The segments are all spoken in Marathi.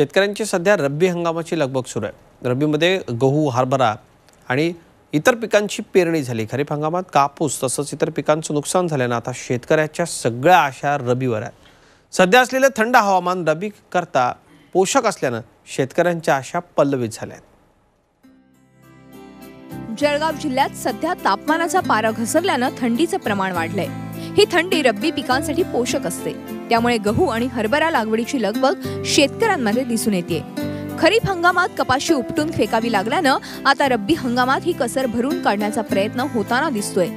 शेतकऱ्यांची सध्या रब्बी हंगामाची लगबग सुरू आहे. रब्बीमध्ये गहू हरभरा आणि इतर पिकांची पेरणी झाली. खरीप हंगामात कापूस तसंच इतर पिकांचं नुकसान झाल्यानं आता शेतकऱ्याच्या सगळ्या आशा रबीवर आहेत. सध्या असलेलं थंड हवामान रबी करता पोषक असल्यानं शेतकऱ्यांच्या आशा पल्लवित झाल्या आहेत. जळगाव जिल्ह्यात सध्या तापमानाचा पारा घसरल्यानं थंडीचं प्रमाण वाढलंय. ही थंडी रब्बी पिकांसाठी पोषक असते. त्यामुळे गहू आणि हरभरा लागवडीची लगबग शेतकऱ्यांमध्ये दिसून येते. खरीप हंगामात कपाशी उपटून फेकावी लागल्यानं आता रब्बी हंगामात ही कसर भरून काढण्याचा प्रयत्न होताना दिसतोय.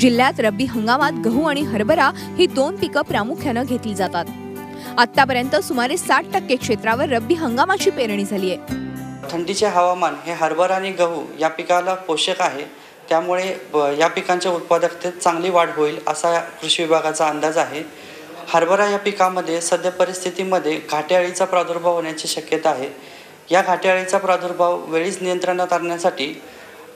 जिल्ह्यात रब्बी हंगामात गहू आणि हरभरा ही दोन पिकं प्रामुख्यानं घेतली जातात. आतापर्यंत सुमारे साठ टक्के क्षेत्रावर रब्बी हंगामाची पेरणी झाली आहे थंडीचे हवामान हे हरभरा आणि गहू या पिकाला पोषक आहे. त्यामुळे या पिकांच्या उत्पादकतेत चांगली वाढ होईल असा कृषी विभागाचा अंदाज आहे. हरभरा या पिकामध्ये सध्या परिस्थितीमध्ये घाटेअळीचा प्रादुर्भाव होण्याची शक्यता आहे. या घाटेअळीचा प्रादुर्भाव वेळीच नियंत्रणात आणण्यासाठी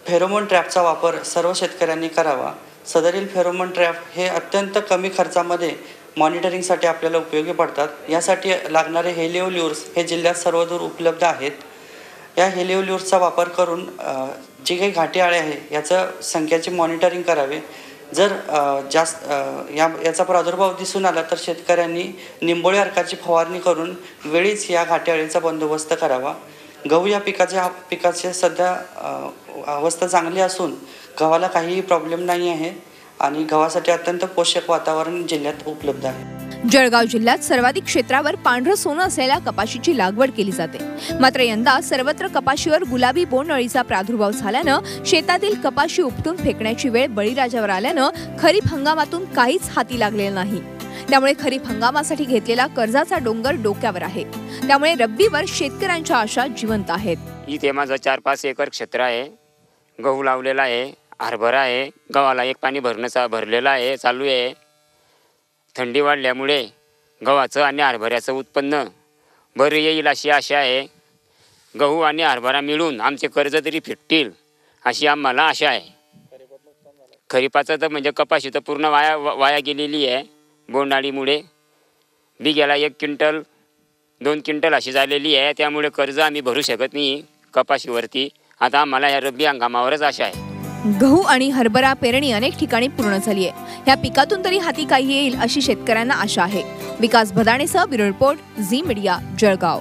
फेरोमोन ट्रॅपचा वापर सर्व शेतकऱ्यांनी करावा. सदरील फेरोमोन ट्रॅप हे अत्यंत कमी खर्चामध्ये मॉनिटरिंगसाठी आपल्याला उपयोगी पडतात. यासाठी लागणारे हेलिओ हेलिओल्युर्स हे जिल्ह्यात सर्वदूर उपलब्ध आहेत. या हेलिओल्युर्सचा वापर करून जे काही घाटी आळे आहे याचं संख्याचे मॉनिटरिंग करावे. जर जास्त या याचा प्रादुर्भाव दिसून आला तर शेतकऱ्यांनी निंबोळी अर्काची फवारणी करून वेळीच या घाटेआळीचा बंदोबस्त करावा. गहू या पिकाच्या पिकाचे सध्या अवस्था चांगली असून गव्हाला काहीही प्रॉब्लेम नाही आहे आणि गव्हासाठी अत्यंत पोषक वातावरण जिल्ह्यात उपलब्ध आहे. जळगाव जिल्ह्यात सर्वाधिक क्षेत्रावर पांढरं सोनं असलेल्या कपाशीची लागवड केली जाते. मात्र यंदा सर्वत्र कपाशीवर गुलाबी बोंडअळीचा प्रादुर्भाव झाल्यानं शेतातील कपाशी उपटून फेकण्याची वेळ बळीराजावर आल्यानं खरीप हंगामातून काहीच हाती लागलेलं नाही. त्यामुळे खरीप हंगामासाठी घेतलेला कर्जाचा डोंगर डोक्यावर आहे. त्यामुळे रब्बीवर शेतकऱ्यांच्या आशा जिवंत आहेत. इथे माझं चार पाच एकर क्षेत्र आहे. गहू लावलेला आहे हरभरा आहे गव्हाला एक पाणी भरणं भरलेला भरलेलं आहे चालू आहे. थंडी वाढल्यामुळे गव्हाचं आणि हरभऱ्याचं उत्पन्न बरं येईल अशी आशा आहे. गहू आणि हरभरा मिळून आमचे कर्ज तरी फिटतील अशी आम्हाला आशा आहे. खरीपाचं तर म्हणजे कपाशी तर पूर्ण वाया वाया गेलेली आहे बोंडाळीमुळे बिग्याला एक क्विंटल दोन क्विंटल अशी झालेली आहे. त्यामुळे कर्ज आम्ही भरू शकत नाही कपाशीवरती. आता आम्हाला या रब्बी हंगामावरच आशा आहे. गहू आणि हरभरा पेरणी अनेक ठिकाणी पूर्ण झाली आहे ह्या पिकातून तरी हाती काही येईल अशी शेतकऱ्यांना आशा आहे. Vikas भदाणेसह bureau report Zee Media Jalgaon.